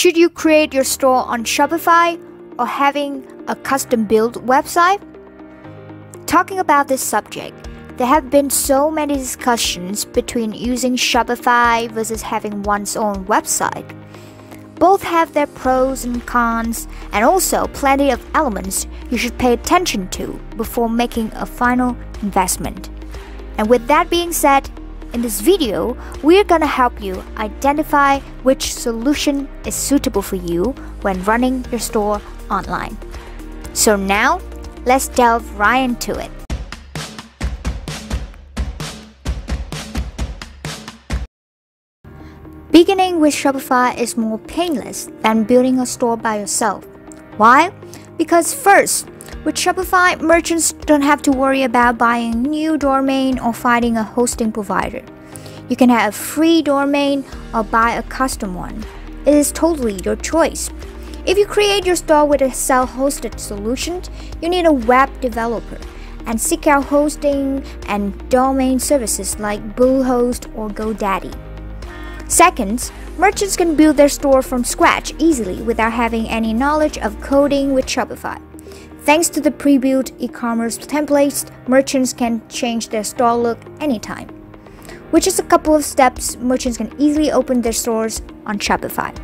Should you create your store on Shopify or having a custom built website? Talking about this subject, there have been so many discussions between using Shopify versus having one's own website. Both have their pros and cons, and also plenty of elements you should pay attention to before making a final investment. And with that being said, in this video, we're gonna help you identify which solution is suitable for you when running your store online. So now, let's delve right into it. Beginning with Shopify is more painless than building a store by yourself. Why? Because first, with Shopify, merchants don't have to worry about buying new domain or finding a hosting provider. You can have a free domain or buy a custom one. It is totally your choice. If you create your store with a self-hosted solution, you need a web developer and seek out hosting and domain services like Bluehost or GoDaddy. Second, merchants can build their store from scratch easily without having any knowledge of coding with Shopify. Thanks to the pre-built e-commerce templates, merchants can change their store look anytime. With just a couple of steps, merchants can easily open their stores on Shopify.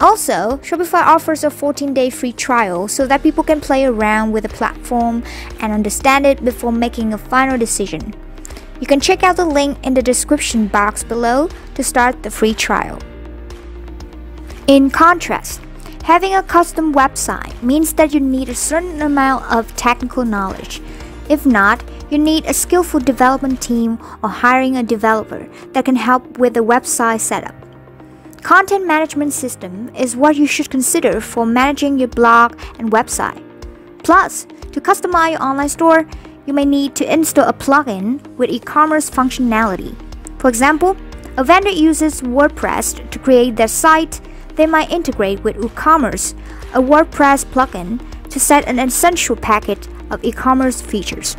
Also, Shopify offers a 14-day free trial so that people can play around with the platform and understand it before making a final decision. You can check out the link in the description box below to start the free trial. In contrast, having a custom website means that you need a certain amount of technical knowledge. If not, you need a skillful development team or hiring a developer that can help with the website setup. Content management system is what you should consider for managing your blog and website. Plus, to customize your online store, you may need to install a plugin with e-commerce functionality. For example, a vendor uses WordPress to create their site, they might integrate with WooCommerce, a WordPress plugin, to set an essential packet of e-commerce features.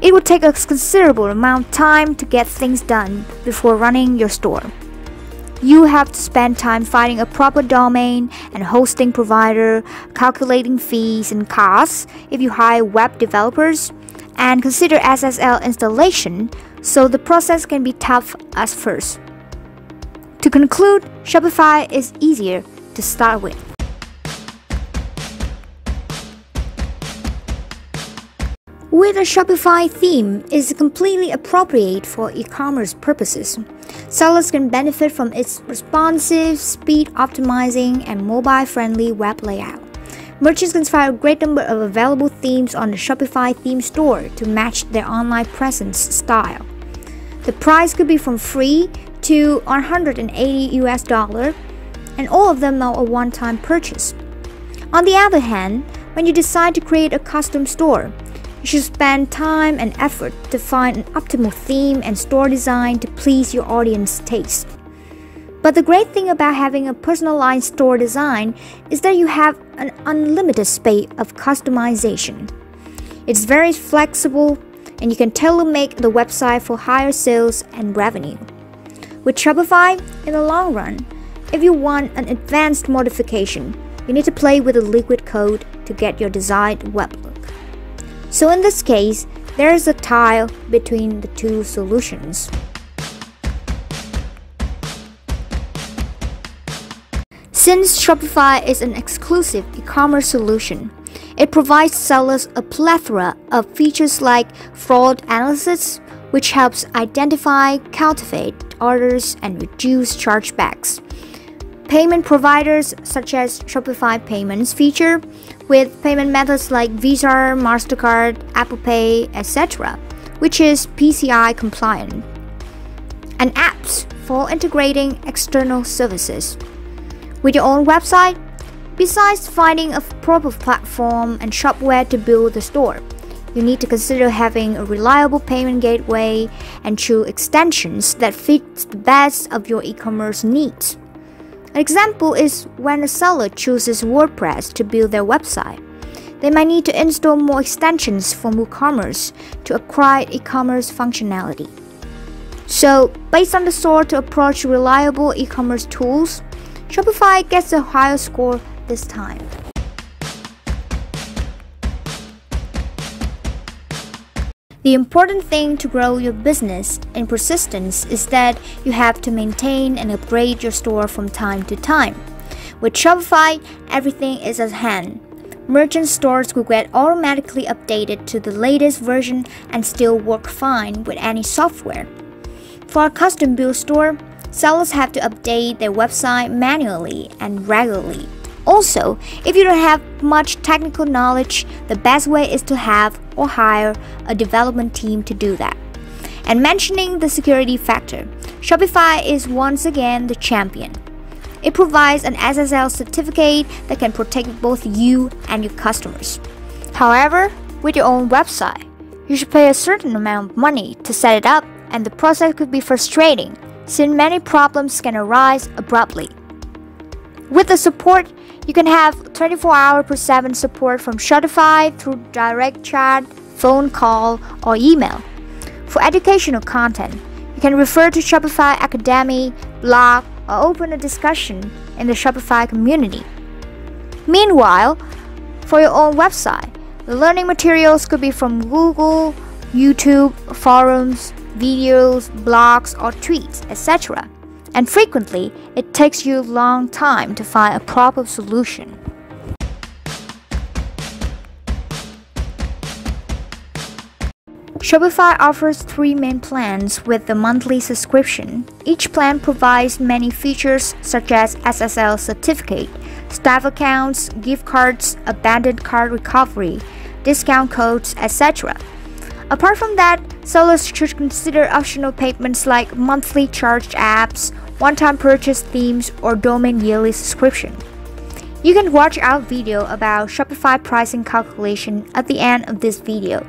It will take a considerable amount of time to get things done before running your store. You have to spend time finding a proper domain and hosting provider, calculating fees and costs if you hire web developers, and consider SSL installation so the process can be tough at first. To conclude, Shopify is easier to start with. With a Shopify theme is completely appropriate for e-commerce purposes. Sellers can benefit from its responsive, speed optimizing, and mobile-friendly web layout. Merchants can find a great number of available themes on the Shopify theme store to match their online presence style. The price could be from free to 180 US dollar, and all of them are a one-time purchase. On the other hand, when you decide to create a custom store, you should spend time and effort to find an optimal theme and store design to please your audience taste. But the great thing about having a personalized store design is that you have an unlimited space of customization. It's very flexible and you can tailor make the website for higher sales and revenue. With Shopify, in the long run, if you want an advanced modification, you need to play with the liquid code to get your desired web look. So in this case, there is a tile between the two solutions. Since Shopify is an exclusive e-commerce solution, it provides sellers a plethora of features like fraud analysis, which helps identify counterfeit orders and reduce chargebacks. Payment providers such as Shopify Payments feature with payment methods like Visa, MasterCard, Apple Pay, etc., which is PCI compliant. And apps for integrating external services. With your own website, besides finding a proper platform and shopware to build the store, you need to consider having a reliable payment gateway and choose extensions that fit the best of your e-commerce needs. An example is when a seller chooses WordPress to build their website. They might need to install more extensions from WooCommerce to acquire e-commerce functionality. So, based on the sort to approach reliable e-commerce tools, Shopify gets a higher score this time. The important thing to grow your business and persistence is that you have to maintain and upgrade your store from time to time. With Shopify, everything is at hand. Merchant stores will get automatically updated to the latest version and still work fine with any software. For a custom built store, sellers have to update their website manually and regularly. Also, if you don't have much technical knowledge, the best way is to have or hire a development team to do that. And mentioning the security factor, Shopify is once again the champion. It provides an SSL certificate that can protect both you and your customers. However, with your own website, you should pay a certain amount of money to set it up, and the process could be frustrating since many problems can arise abruptly. With the support, you can have 24 hour per 7 support from Shopify through direct chat, phone call, or email. For educational content, you can refer to Shopify Academy, blog, or open a discussion in the Shopify community. Meanwhile, for your own website, the learning materials could be from Google, YouTube, forums, videos, blogs, or tweets, etc. And frequently, it takes you a long time to find a proper solution. Shopify offers three main plans with the monthly subscription. Each plan provides many features such as SSL certificate, staff accounts, gift cards, abandoned cart recovery, discount codes, etc. Apart from that, sellers should consider optional payments like monthly charged apps, one-time purchase themes, or domain yearly subscription. You can watch our video about Shopify pricing calculation at the end of this video.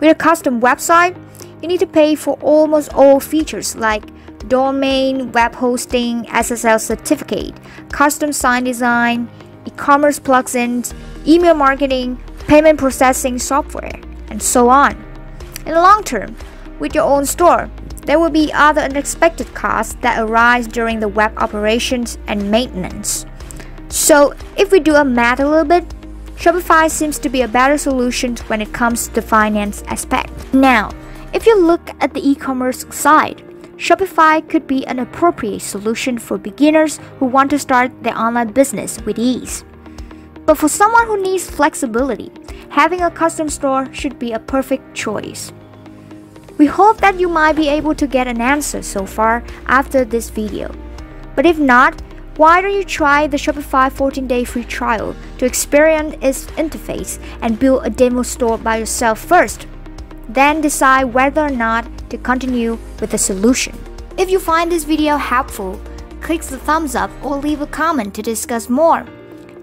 With a custom website, you need to pay for almost all features like domain, web hosting, SSL certificate, custom sign design, e-commerce plugins, email marketing, payment processing software and so on. In the long term, with your own store, there will be other unexpected costs that arise during the web operations and maintenance. So, if we do a math a little bit, Shopify seems to be a better solution when it comes to the finance aspect. Now, if you look at the e-commerce side, Shopify could be an appropriate solution for beginners who want to start their online business with ease. But for someone who needs flexibility, having a custom store should be a perfect choice. We hope that you might be able to get an answer so far after this video. But if not, why don't you try the Shopify 14 day free trial to experience its interface and build a demo store by yourself first? Then decide whether or not to continue with the solution. If you find this video helpful, click the thumbs up or leave a comment to discuss more.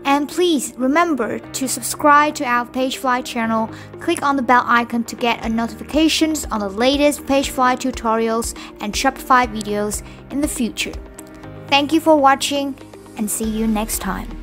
And please remember to subscribe to our Pagefly channel. Click on the bell icon to get a notifications on the latest Pagefly tutorials and Shopify videos in the future. Thank you for watching and see you next time.